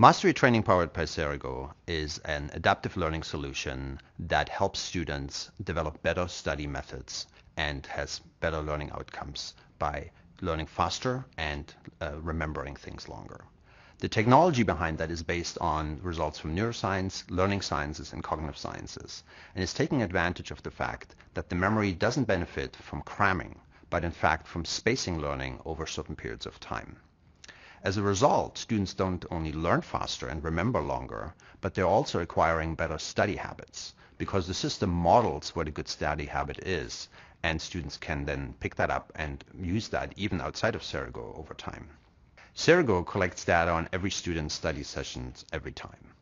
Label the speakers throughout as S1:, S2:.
S1: Mastery Training powered by Cerego is an adaptive learning solution that helps students develop better study methods and has better learning outcomes by learning faster and uh, remembering things longer. The technology behind that is based on results from neuroscience, learning sciences, and cognitive sciences, and is taking advantage of the fact that the memory doesn't benefit from cramming, but in fact from spacing learning over certain periods of time. As a result, students don't only learn faster and remember longer, but they're also acquiring better study habits because the system models what a good study habit is, and students can then pick that up and use that even outside of Cerego over time. Cerego collects data on every student's study sessions every time,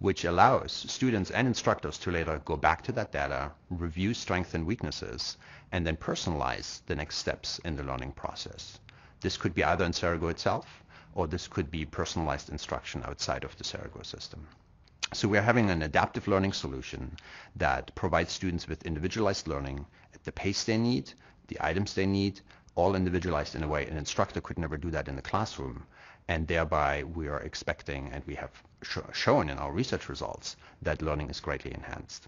S1: which allows students and instructors to later go back to that data, review strengths and weaknesses, and then personalize the next steps in the learning process. This could be either in Cerego itself, or this could be personalized instruction outside of the Cerego system. So we're having an adaptive learning solution that provides students with individualized learning at the pace they need, the items they need, all individualized in a way an instructor could never do that in the classroom. And thereby we are expecting, and we have sh- shown in our research results, that learning is greatly enhanced.